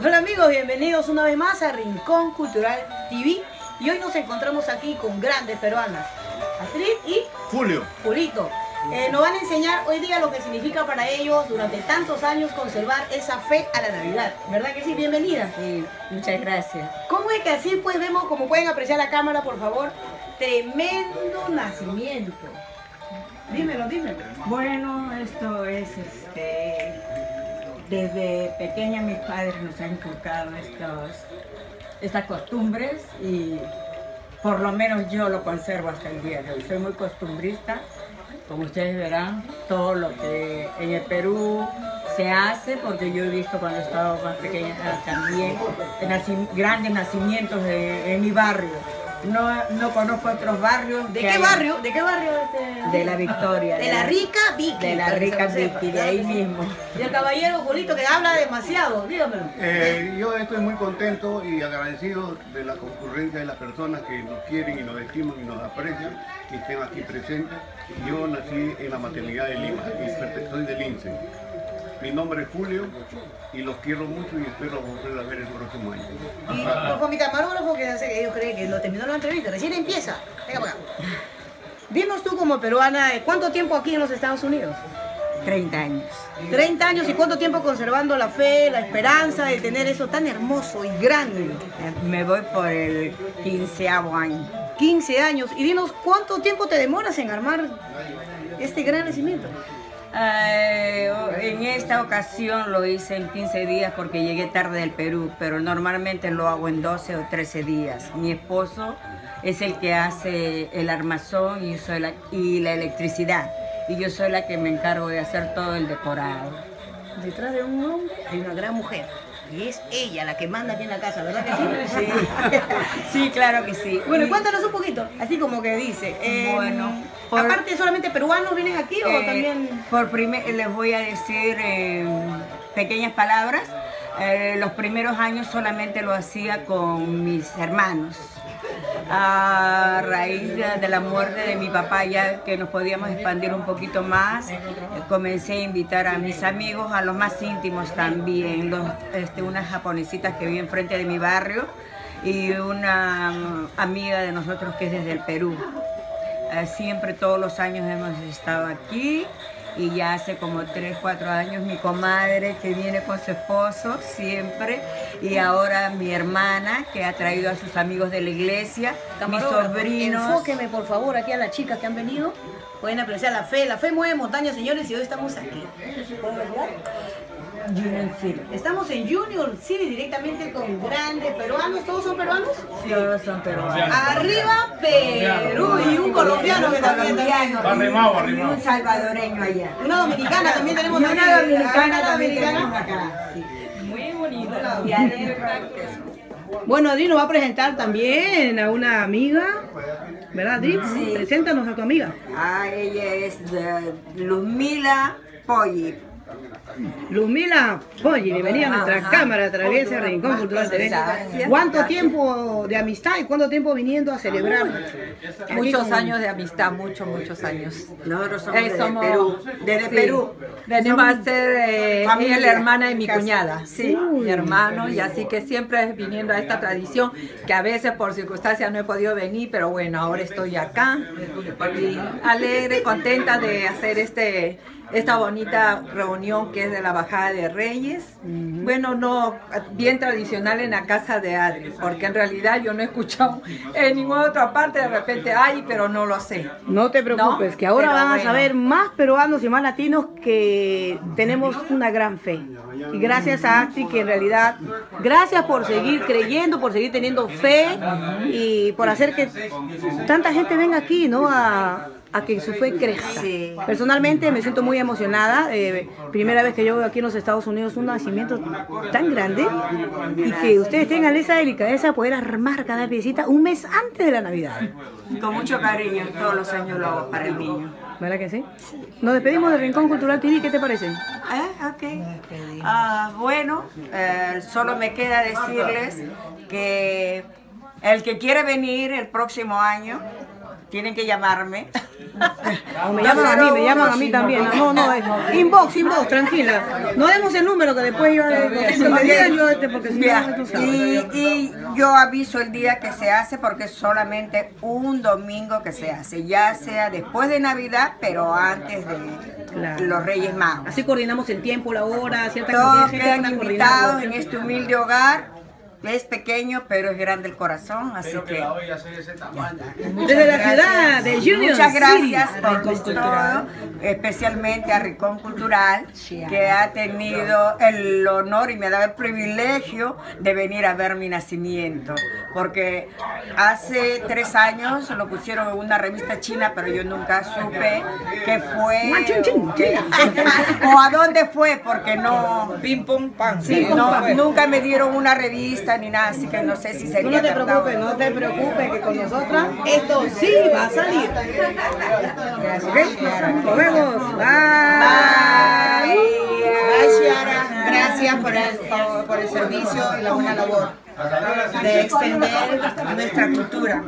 Hola amigos, bienvenidos una vez más a Rincón Cultural TV y hoy nos encontramos aquí con grandes peruanas, Astrid y Julio. Julito. Eh, nos van a enseñar hoy día lo que significa para ellos durante tantos años conservar esa fe a la Navidad. ¿Verdad que sí? Bienvenidas. Sí, muchas gracias. ¿Cómo es que así pues vemos, como pueden apreciar la cámara por favor, tremendo nacimiento? Dímelo, dímelo. Bueno, esto es este. Desde pequeña mis padres nos han inculcado estas costumbres y por lo menos yo lo conservo hasta el día de hoy. Soy muy costumbrista, como ustedes verán, todo lo que en el Perú se hace, porque yo he visto cuando estaba más pequeña también grandes nacimientos en mi barrio. No, no conozco otros barrios. ¿De qué barrio? ¿De qué barrio? Este? De la Victoria. De la rica Vicky. De la rica Vicky, de ahí mismo. Y el caballero Julito que habla demasiado, dígamelo. Eh, yo estoy muy contento y agradecido de la concurrencia de las personas que nos quieren y nos estiman y nos aprecian, que estén aquí presentes. Yo nací en la maternidad de Lima y soy del INSE. Mi nombre es Julio y los quiero mucho y espero volver a ver el próximo año. Y por favor, mi camarógrafo que hace que ellos creen que lo terminó la entrevista, recién empieza. Venga para acá. Dinos tú como peruana, ¿eh, ¿cuánto tiempo aquí en los Estados Unidos? 30 años. 30 años y cuánto tiempo conservando la fe, la esperanza de tener eso tan hermoso y grande. Eh, Me voy por el quinceavo año. 15 años. Y dinos cuánto tiempo te demoras en armar este gran nacimiento. Eh, en esta ocasión lo hice en 15 días porque llegué tarde del Perú, pero normalmente lo hago en 12 o 13 días. Mi esposo es el que hace el armazón y, la, y la electricidad. Y yo soy la que me encargo de hacer todo el decorado. Detrás de un hombre hay una gran mujer. Y es ella la que manda aquí en la casa, ¿verdad que sí? Sí, sí claro que sí. Bueno, y cuéntanos un poquito, así como que dice. eh, Bueno, por- aparte, solamente peruanos vienen aquí o Eh, también. Por primer, les voy a decir eh, pequeñas palabras. Los primeros años solamente lo hacía con mis hermanos. A raíz de, la muerte de mi papá, ya que nos podíamos expandir un poquito más, comencé a invitar a mis amigos, a los más íntimos también, este, unas japonesitas que viven frente de mi barrio y una mm, amiga de nosotros que es desde el Perú. Eh, siempre todos los años hemos estado aquí y ya hace como 3, 4 años mi comadre que viene con su esposo siempre y ahora mi hermana que ha traído a sus amigos de la iglesia, mis sobrinos. Enfóqueme, por favor, aquí a las chicas que han venido. Pueden apreciar la fe. La fe mueve montañas, señores, y hoy estamos aquí. Union City. Estamos en Junior City directamente con grandes peruanos. ¿Todos son peruanos? Todos son peruanos. Arriba Perú y un colombiano que también y un salvadoreño allá. Una dominicana también Y tenemos una dominicana también dominicana. tenemos acá. sí. Muy adentro, Bueno, Adri nos va a presentar también a una amiga, ¿verdad, Adri? Sí. Preséntanos a tu amiga. Ah, ella es de Luzmila Polli. Luzmila Polli, bienvenida a nuestra Ajá. cámara a través de Rincón Cultural TV. ¿Cuánto Gracias. tiempo de amistad y cuánto tiempo viniendo a celebrar? Aquí Muchos años de amistad, muchos, muchos años. Nosotros somos Eh, desde somos- Perú. Desde sí. Perú. Venimos Somos a ser eh, familia, la hermana de mi casi. cuñada, sí, mi hermano, y así que siempre viniendo a esta tradición, que a veces por circunstancias no he podido venir, pero bueno, ahora estoy acá, y alegre, contenta de hacer este esta bonita reunión que es de la Bajada de Reyes. Bueno, no, bien tradicional en la casa de Adri, porque en realidad yo no he escuchado en ninguna otra parte, de repente hay, pero no lo sé. No te preocupes, No, que ahora pero van a saber más peruanos y más latinos que tenemos una gran fe. Y gracias a Asti que en realidad, gracias por seguir creyendo, por seguir teniendo fe y por hacer que tanta gente venga aquí, ¿no? A, a que su fe crezca. Sí. Personalmente me siento muy emocionada. eh, primera vez que yo veo aquí en los Estados Unidos un nacimiento tan grande y que ustedes tengan esa delicadeza de poder armar cada piecita un mes antes de la Navidad. Con mucho cariño, todos los años lo hago para el niño. ¿Verdad que sí? Nos despedimos de Rincón Cultural TV, ¿qué te parece? Ah, ok. Ah, bueno, eh, solo me queda decirles que el que quiere venir el próximo año, tienen que llamarme. Me llaman a mí, me llaman a mí también. No, no, es inbox, inbox, tranquila. No demos el número que después yo, porque si no, sabes. y, y yo aviso el día que se hace porque es solamente un domingo que se hace, ya sea después de Navidad, pero antes de Claro. los Reyes Magos. Así coordinamos el tiempo, la hora, cierta Todos quedan invitados en este humilde hogar. Es pequeño, pero es grande el corazón, así que Desde la ciudad de Union muchas City. gracias por todo, especialmente a Ricón Cultural, que ha tenido el honor y me ha dado el privilegio de venir a ver mi nacimiento, porque hace tres años lo pusieron en una revista china, pero yo nunca supe qué fue o, qué- o a dónde fue, porque no... Pim, pum, pam. Sí, no, nunca me dieron una revista ni nada, así que no sé si sería no te preocupes, no te preocupes, que con nosotras esto sí va a salir. ¿Ok? Nos vemos. Bye. Bye, Chiara. Gracias por el, por- por el servicio y la buena labor de extender nuestra cultura.